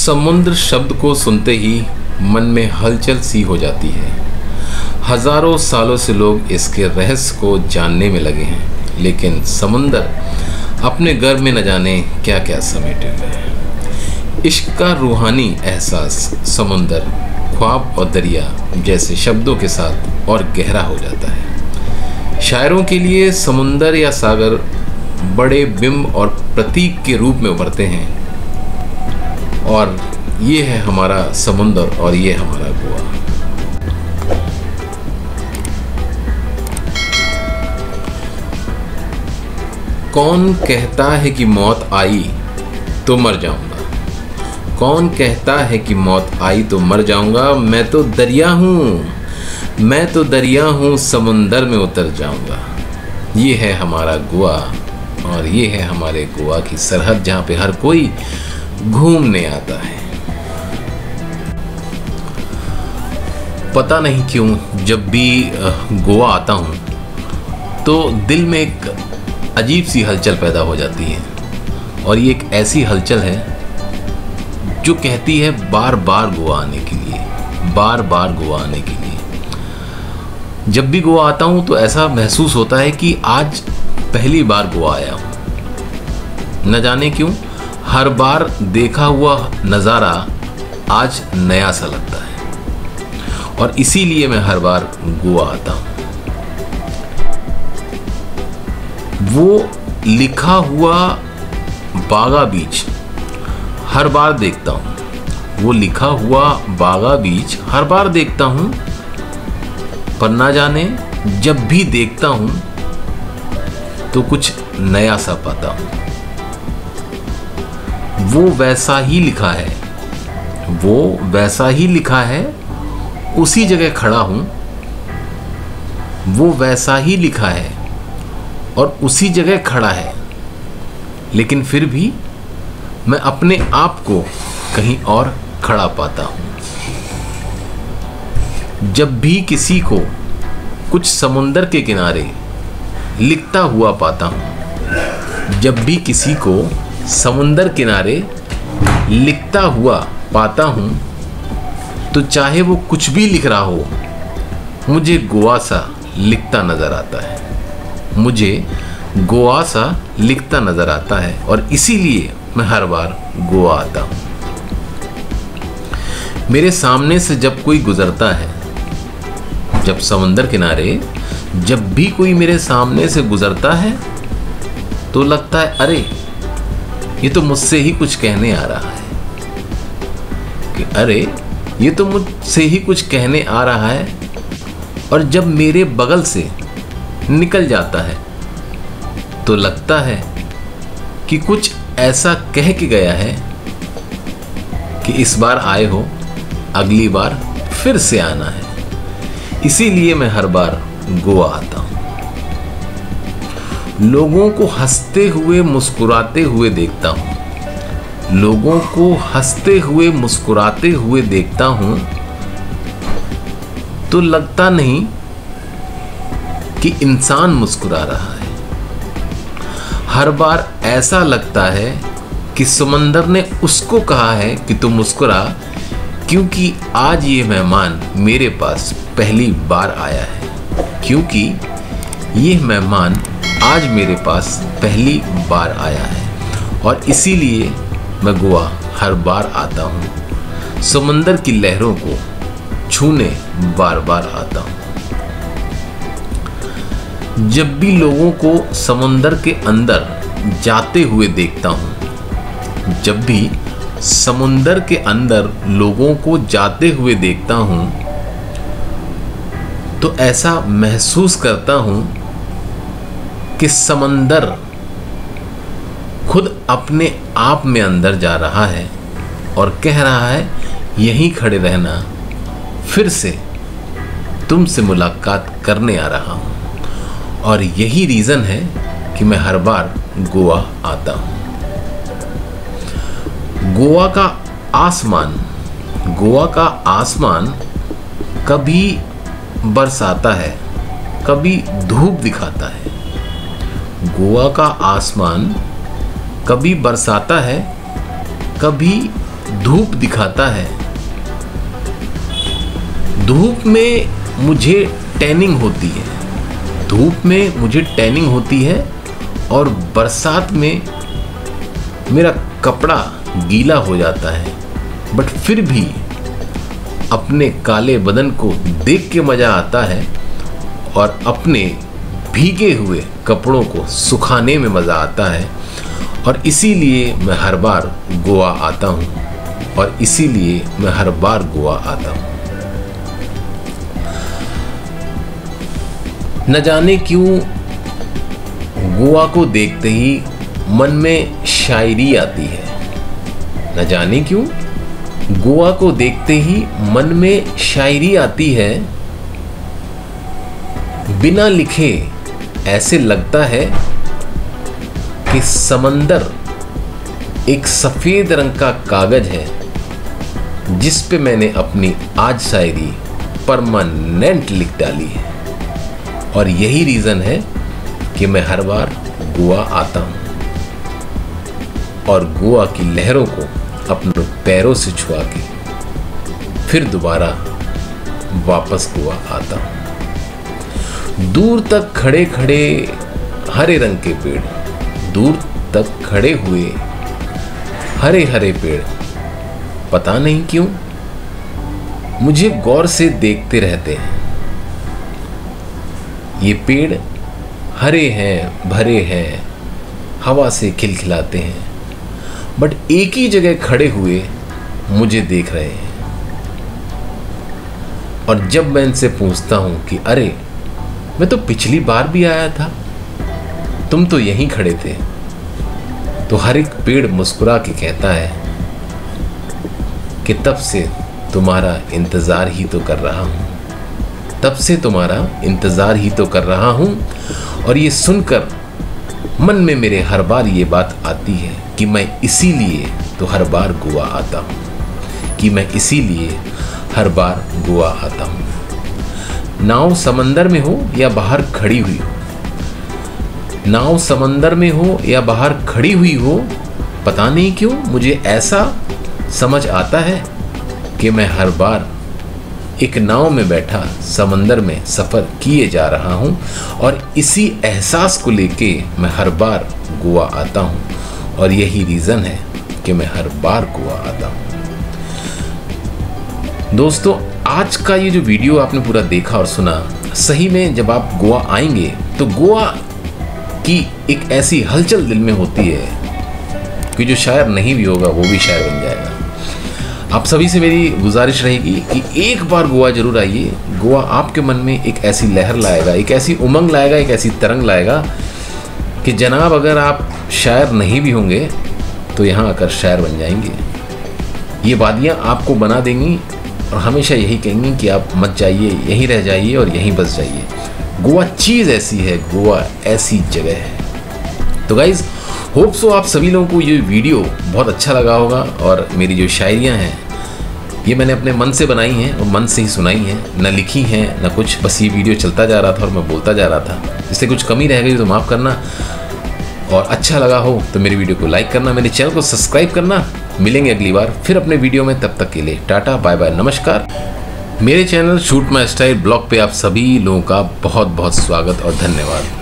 समुद्र शब्द को सुनते ही मन में हलचल सी हो जाती है। हज़ारों सालों से लोग इसके रहस्य को जानने में लगे हैं, लेकिन समुंदर अपने घर में न जाने क्या क्या समेटे हुए हैं। इश्क का रूहानी एहसास समुंदर, ख्वाब और दरिया जैसे शब्दों के साथ और गहरा हो जाता है। शायरों के लिए समुंदर या सागर बड़े बिंब और प्रतीक के रूप में उभरते हैं। और ये है हमारा समुंदर और ये हमारा गोवा। कौन कहता है कि मौत आई तो मर जाऊँगा? कौन कहता है कि मौत आई तो मर जाऊँगा? मैं तो दरिया हूँ। मैं तो दरिया हूँ, समुंदर में उतर जाऊँगा। ये है हमारा गोवा और ये है हमारे गोवा की सरहद जहाँ पे हर कोई घूमने आता है। पता नहीं क्यों, जब भी गोवा आता हूँ तो दिल में एक अजीब सी हलचल पैदा हो जाती है। और ये एक ऐसी हलचल है, जो कहती है बार बार गोवा आने के लिए बार बार गोवा आने के लिए। जब भी गोवा आता हूँ तो ऐसा महसूस होता है कि आज पहली बार गोवा आया हूँ। न जाने क्यों हर बार देखा हुआ नज़ारा आज नया सा लगता है। और इसीलिए मैं हर बार गोवा आता हूँ। वो लिखा हुआ बागा बीच हर बार देखता हूँ। वो लिखा हुआ बागा बीच हर बार देखता हूँ। पर ना जाने जब भी देखता हूँ तो कुछ नया सा पाता हूँ। वो वैसा ही लिखा है। वो वैसा ही लिखा है, उसी जगह खड़ा हूँ। वो वैसा ही लिखा है और उसी जगह खड़ा है। लेकिन फिर भी मैं अपने आप को कहीं और खड़ा पाता हूँ। जब भी किसी को कुछ समुंदर के किनारे लिखता हुआ पाता हूँ, जब भी किसी को समुंदर किनारे लिखता हुआ पाता हूँ तो चाहे वो कुछ भी लिख रहा हो, मुझे गोवा सा लिखता नज़र आता है। मुझे गोवा सा लिखता नज़र आता है और इसीलिए मैं हर बार गोवा आता हूँ। मेरे सामने से जब कोई गुज़रता है, जब समंदर किनारे जब भी कोई मेरे सामने से गुज़रता है तो लगता है, अरे ये तो मुझसे ही कुछ कहने आ रहा है। कि अरे, ये तो मुझसे ही कुछ कहने आ रहा है और जब मेरे बगल से निकल जाता है तो लगता है कि कुछ ऐसा कह के गया है कि इस बार आए हो, अगली बार फिर से आना है। इसीलिए मैं हर बार गोवा आता हूँ। लोगों को हँसते हुए मुस्कुराते हुए देखता हूँ। लोगों को हँसते हुए मुस्कुराते हुए देखता हूँ तो लगता नहीं कि इंसान मुस्कुरा रहा है। हर बार ऐसा लगता है कि समंदर ने उसको कहा है कि तुम मुस्कुरा, क्योंकि आज ये मेहमान मेरे पास पहली बार आया है, क्योंकि ये मेहमान आज मेरे पास पहली बार आया है और इसीलिए मैं गोवा हर बार आता हूँ। समंदर की लहरों को छूने बार बार आता हूँ। जब भी लोगों को समुंदर के अंदर जाते हुए देखता हूँ, जब भी समुंदर के अंदर लोगों को जाते हुए देखता हूँ तो ऐसा महसूस करता हूँ कि समंदर खुद अपने आप में अंदर जा रहा है और कह रहा है, यहीं खड़े रहना, फिर से तुमसे मुलाकात करने आ रहा हूँ। और यही रीज़न है कि मैं हर बार गोवा आता हूँ। गोवा का आसमान, गोवा का आसमान कभी बरसाता है, कभी धूप दिखाता है। गोवा का आसमान कभी बरसाता है, कभी धूप दिखाता है। धूप में मुझे टैनिंग होती है। धूप में मुझे टैनिंग होती है और बरसात में मेरा कपड़ा गीला हो जाता है। बट फिर भी अपने काले बदन को देख के मज़ा आता है और अपने भीगे हुए कपड़ों को सुखाने में मज़ा आता है और इसीलिए मैं हर बार गोवा आता हूँ और इसीलिए मैं हर बार गोवा आता हूँ। न जाने क्यों गोवा को देखते ही मन में शायरी आती है। न जाने क्यों गोवा को देखते ही मन में शायरी आती है। बिना लिखे ऐसे लगता है कि समंदर एक सफ़ेद रंग का कागज़ है, जिस पे मैंने अपनी आज शायरी परमानेंट लिख डाली है। और यही रीज़न है कि मैं हर बार गोवा आता हूँ और गोवा की लहरों को अपने पैरों से छुआ के फिर दोबारा वापस गोवा आता हूँ। दूर तक खड़े खड़े हरे रंग के पेड़, दूर तक खड़े हुए हरे हरे पेड़। पता नहीं क्यों, मुझे गौर से देखते रहते हैं। ये पेड़ हरे हैं, भरे हैं, हवा से खिलखिलाते हैं, बट एक ही जगह खड़े हुए मुझे देख रहे हैं। और जब मैं इनसे पूछता हूँ कि, अरे मैं तो पिछली बार भी आया था। तुम तो यहीं खड़े थे। तो हर एक पेड़ मुस्कुरा के कहता है कि तब से तुम्हारा इंतज़ार ही तो कर रहा हूँ। तब से तुम्हारा इंतज़ार ही तो कर रहा हूँ। और ये सुनकर मन में मेरे हर बार ये बात आती है कि मैं इसीलिए तो हर बार गोवा आता हूँ। कि मैं इसीलिए हर बार गोवा आता हूँ। नाव समंदर में हो या बाहर खड़ी हुई हो। नाव समंदर में हो या बाहर खड़ी हुई हो, पता नहीं क्यों मुझे ऐसा समझ आता है कि मैं हर बार एक नाव में बैठा समंदर में सफ़र किए जा रहा हूँ और इसी एहसास को लेके मैं हर बार गोवा आता हूँ और यही रीज़न है कि मैं हर बार गोवा आता हूँ। दोस्तों आज का ये जो वीडियो आपने पूरा देखा और सुना, सही में जब आप गोवा आएँगे तो गोवा की एक ऐसी हलचल दिल में होती है कि जो शायर नहीं भी होगा, वो भी शायर बन जाएगा। आप सभी से मेरी गुजारिश रहेगी कि एक बार गोवा ज़रूर आइए। गोवा आपके मन में एक ऐसी लहर लाएगा, एक ऐसी उमंग लाएगा, एक ऐसी तरंग लाएगा कि जनाब, अगर आप शायर नहीं भी होंगे तो यहाँ आकर शायर बन जाएँगे। ये वादियाँ आपको बना देंगी और हमेशा यही कहेंगी कि आप मत जाइए, यहीं रह जाइए और यहीं बस जाइए। गोवा चीज़ ऐसी है, गोवा ऐसी जगह है। तो गाइज़ होप सो आप सभी लोगों को ये वीडियो बहुत अच्छा लगा होगा और मेरी जो शायरियाँ हैं, ये मैंने अपने मन से बनाई हैं और मन से ही सुनाई हैं। न लिखी हैं, न कुछ, बस ये वीडियो चलता जा रहा था और मैं बोलता जा रहा था। इससे कुछ कमी रह गई तो माफ़ करना। और अच्छा लगा हो तो मेरी वीडियो को लाइक करना, मेरे चैनल को सब्सक्राइब करना। मिलेंगे अगली बार, फिर अपने वीडियो में, तब तक के लिए टाटा, बाय बाय, नमस्कार। मेरे channel shoot my style blog पे आप सभी लोगों का बहुत बहुत स्वागत और धन्यवाद।